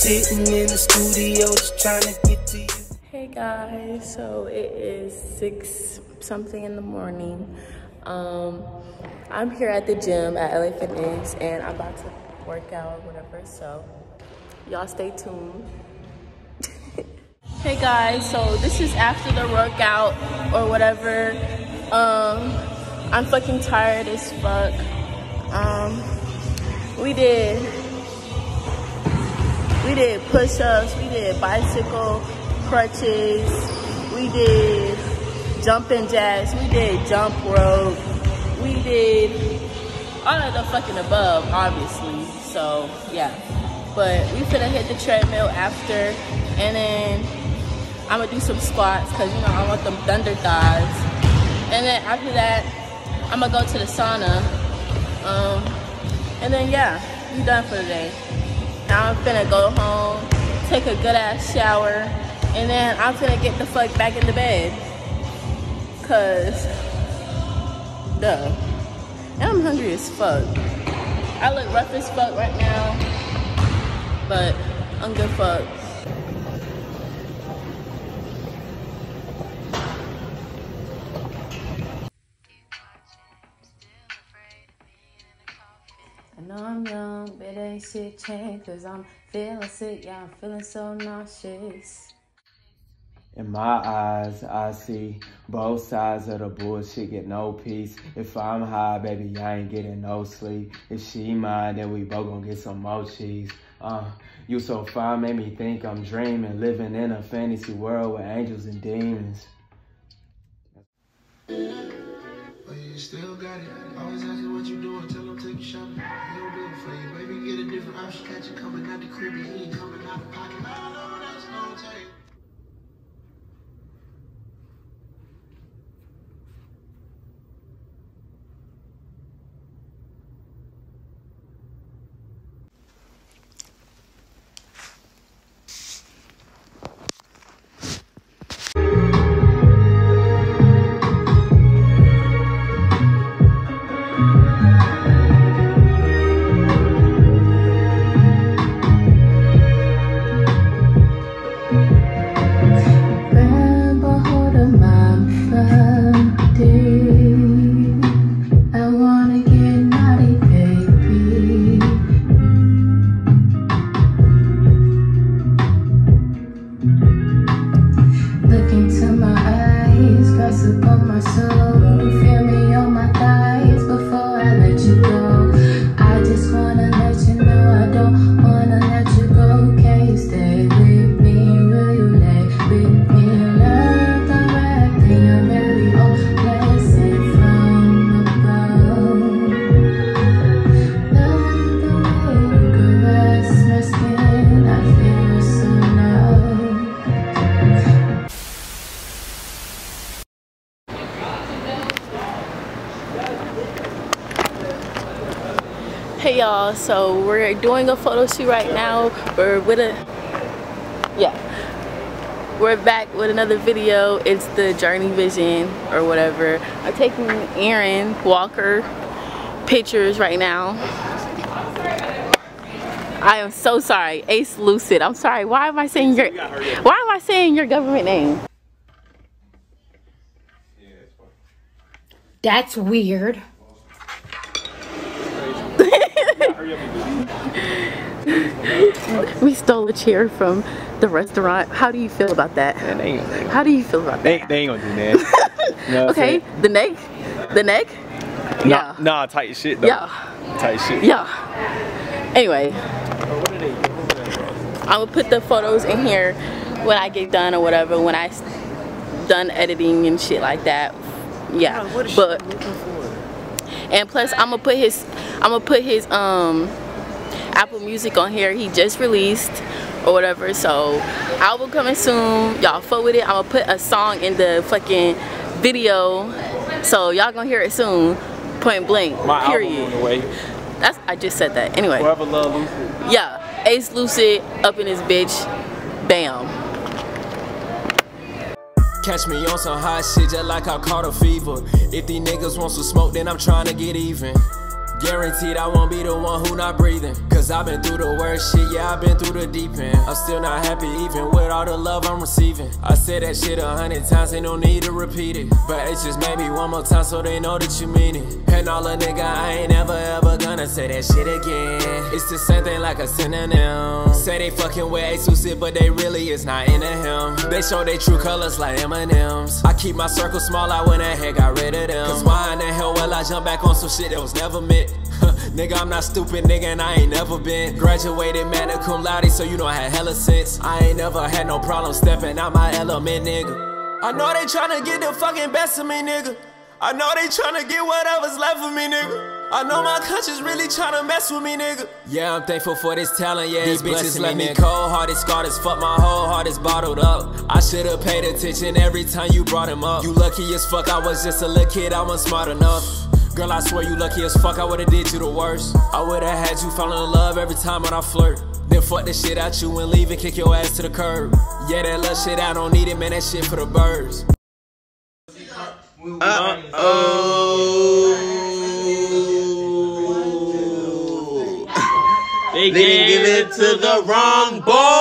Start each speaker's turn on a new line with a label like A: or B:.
A: sitting in the studio just trying to get to you.
B: Hey guys, so it is six something in the morning. Um, I'm here at the gym at LA Fitness and I'm about to work out or whatever, so y'all stay tuned. hey guys, so this is after the workout or whatever. Um, I'm fucking tired as fuck. Um, we did we did push-ups, we did bicycle crutches, we did jumping jacks, we did jump rope, we did all of the fucking above, obviously. So yeah. But we finna hit the treadmill after and then I'm gonna do some squats because you know I want them thunder thighs. And then after that, I'm gonna go to the sauna. Um, and then yeah, we done for the day. Now I'm finna go home, take a good ass shower, and then I'm finna get the fuck back in the bed. Cause, duh. And I'm hungry as fuck. I look rough as fuck right now, but I'm good fuck. Shit changed Cause I'm feeling sick, yeah, I'm feeling so nauseous
C: In my eyes, I see both sides of the bullshit, get no peace. If I'm high, baby, I ain't getting no sleep. If she mine, then we both gon' get some more cheese. Uh, you so fine, made me think I'm dreaming, living in a fantasy world with angels and demons.
D: Still got it. Always ask you what you doing. Tell them take you shopping. He don't do it for you. Baby, get a different option. Catch you coming out the crib. He ain't coming out the pocket.
B: Y'all, so we're doing a photo shoot right now. We're with a, yeah. We're back with another video. It's the Journey Vision or whatever. I'm taking Aaron Walker pictures right now. I am so sorry, Ace Luxid. I'm sorry. Why am I saying your? Why am I saying your government name?
E: That's weird.
B: We stole a chair from the restaurant. How do you feel about that?
C: Man, they ain't, they,
B: How do you feel about
C: they,
B: that?
C: they ain't gonna do that. You know what I'm
B: Okay, the neck, the neck.
C: saying?
B: Yeah.
C: Nah, nah, tight shit though.
B: Yeah,
C: Tight shit.
B: yeah. Anyway, I'm gonna put the photos in here when I get done or whatever. When I done editing and shit like that. Yeah, but and plus I'm gonna put his I'm gonna put his um Apple Music on here. He just released or whatever. So album coming soon. Y'all fuck with it. I'm gonna put a song in the fucking video. So y'all gonna hear it soon. Point blank.
C: My
B: period.
C: album on the way.
B: That's I just said that. Anyway.
C: Forever Love Luxid.
B: Yeah. Ace Luxid up in his bitch. Bam.
F: Catch me on some hot shit just like I caught a fever. If these niggas want some smoke, then I'm trying to get even.
E: Guaranteed I won't be the one who not breathing. Cause I've been through the worst shit, yeah, I've been through the deep end. I'm still not happy even with all the love I'm receiving. I said that shit a hundred times, ain't no need to repeat it. But it's just maybe one more time so they know that you mean it. And all a nigga, I ain't ever ever gonna say that shit again. It's the same thing like a synonym. Say they fucking with exclusive, but they really is not into him. They show their true colors like M&M's. I keep my circle small, I went ahead, got rid of them. Cause why in the hell will I jump back on some shit that was never meant? Nigga, I'm not stupid, nigga, and I ain't never been. Graduated magna cum laude, so you know I had hella sense. I ain't never had no problem stepping out my element, nigga. I know they tryna get the fucking best of me, nigga. I know they tryna get whatever's left of me, nigga. I know my conscience really tryna mess with me, nigga. Yeah, I'm thankful for this talent, yeah, These bitches left me, me cold hearted, scarred as fuck, my whole heart is bottled up. I should've paid attention every time you brought him up. You lucky as fuck, I was just a little kid, I wasn't smart enough. Girl, I swear you lucky as fuck, I would've did you the worst. I would've had you fall in love every time when I flirt. Then fuck the shit out you and leave and kick your ass to the curb. Yeah, that little shit, I don't need it, man, that shit for the birds.
F: Uh oh. They gave it to the wrong boy.